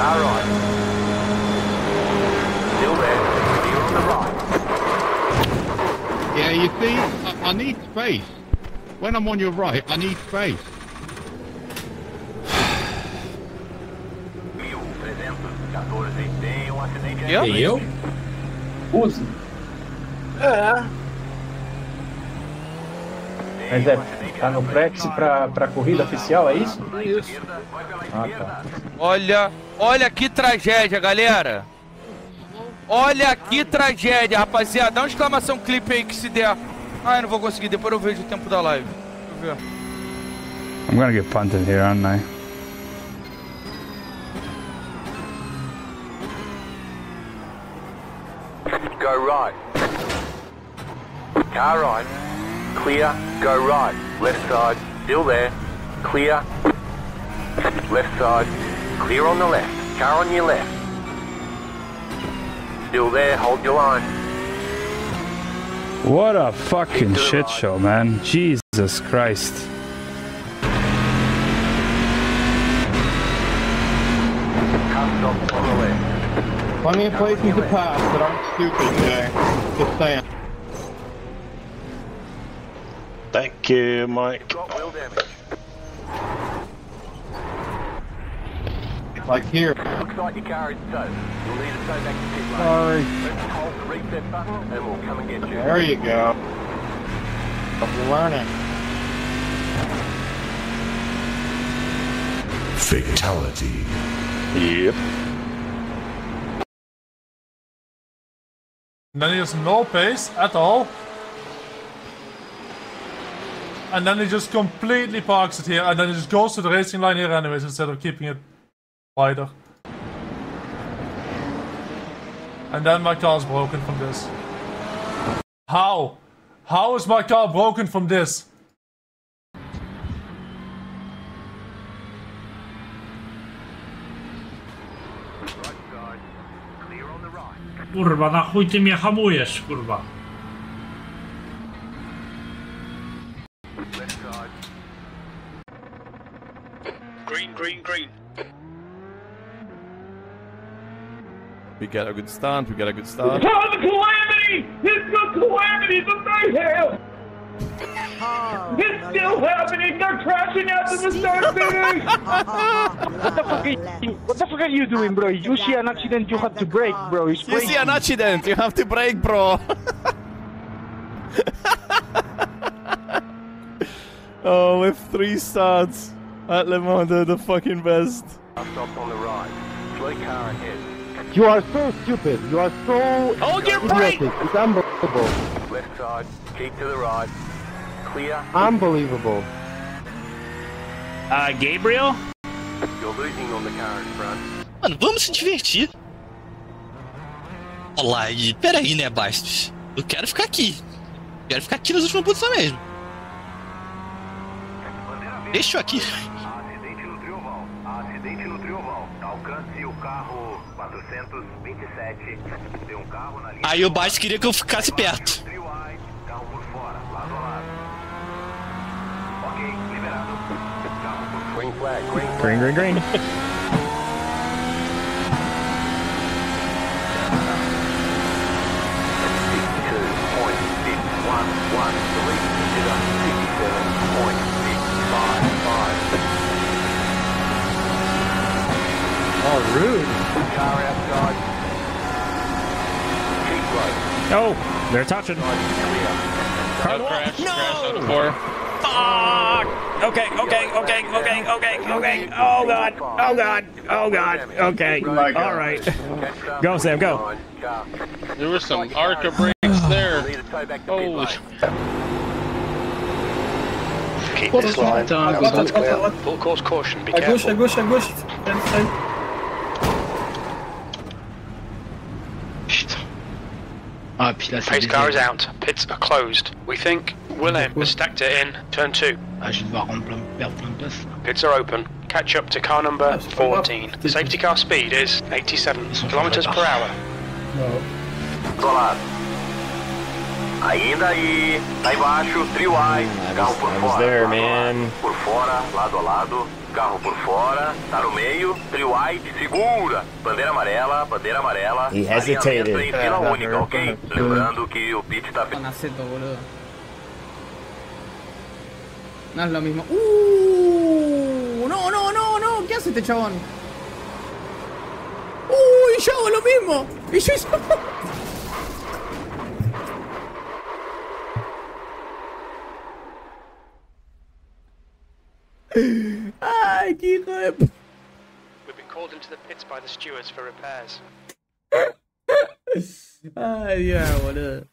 car right. Still there, clear on the right. Yeah, you see, I, I need space. When I'm on your right, I need space. Eu? E eu? Use. É. Mas é, tá no Prex pra, pra corrida oficial, é isso? Isso. Ah, tá. Olha, olha que tragédia, galera. Olha que tragédia, rapaziada. Dá uma exclamação clipe aí que se der. Ah, eu não vou conseguir, depois eu vejo o tempo da live. Deixa eu ver. I'm gonna get punted here, aren't I? Go right. Car right. Clear. Go right. Left side. Still there. Clear. Left side. Clear on the left. Car on your left. Still there. Hold your line. What a fucking shit show, man. Jesus Christ. Car stop on the left. Plenty of places to pass that aren't stupid, Jay. Just saying. Thank you, Mike. Like here. Looks like your car is towed. You'll need to tow back to pit lane. Sorry. Let's hold the reset button and we'll come and get you. There you go. I'm learning. Fatality. Yep. And then he has no pace at all. And then he just completely parks it here, and then he just goes to the racing line here anyways, instead of keeping it wider. And then my car's broken from this. How? How is my car broken from this? Right side. Clear on the right. Kurwa, na chuj ty mnie hamujesz, kurwa. We get a good start, we get a good start. Oh, the calamity! It's the calamity, the mayhem! It's still happening! They're crashing out to the start finish! What the fuck are you, what the fuck are you doing, bro? You see an accident, you have to brake, bro. It's You see an accident, you have to brake, bro. oh, with three starts at Le Mans, they're the fucking best. Car stop on the right. Slow car ahead. You are so stupid. You are so Hold your brake! It's unbelievable. Left side. Keep to the right. Clear. Unbelievable. Uh, Gabriel? You're losing on the car in front. Mano, vamos se divertir. Olha lá, e peraí, né, Bastos? Eu quero ficar aqui. Quero ficar aqui nas últimas posições mesmo. Deixa eu aqui. Acidente no Trioval. Acidente no Trioval. Alcance o carro 427. Tem um carro na linha. Aí o Bastos queria que eu ficasse perto. Trio wide. Carro por fora. Lado a lado. Ok, liberado. Carro por Green flag. Green flag. Green, green, green. rude. Car outside. Keep right. Oh, they're touching. crash, crash on the floor. Fuck! Okay, okay, okay, okay, okay, okay. Oh god, oh god, oh god, okay. Alright. Go, Sam, go. There was some Arca brakes there. Holy sh- Keep this line. Full course caution, be careful. gauche, à gauche. Ah, puis là, Pace car is out. Pits are closed. We think Willem has stacked it in. Turn two. Ah, je vais devoir rendre plein, perdre plein de place. Pits are open. Catch up to car number 14. Safety car speed is 87 kilometers per hour. Olá. Ainda aí. Lá embaixo, trio wide. Carro por I was fora. there, lado a lado. man. Por fora, lado a lado. Carro por fora. Tá no meio. Trio wide. Segura. Bandeira amarela, bandeira amarela. He hesitated. Em fila única, ok? Lembrando que o pit tá... Con aceto, boludo. No es lo mismo. ¡Uh! No, no, no, no. ¿Qué hace este chabón? ¡Uy! Yo hago lo mismo. Y yo Ay, hijo We've been called into the pits by the stewards for repairs. Ay, Dios, boludo.